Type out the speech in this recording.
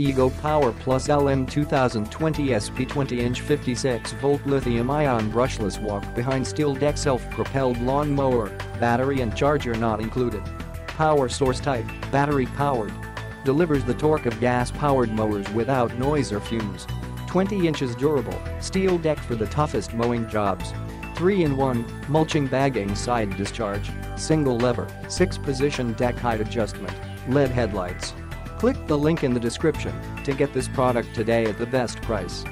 Ego Power Plus LM 2020 SP 20-inch 56-volt lithium-ion brushless walk-behind steel deck self-propelled lawn mower, battery and charger not included. Power source type, battery powered. Delivers the torque of gas-powered mowers without noise or fumes. 20 inches durable, steel deck for the toughest mowing jobs. 3-in-1, mulching bagging side discharge, single lever, 6-position deck height adjustment, LED headlights. Click the link in the description to get this product today at the best price.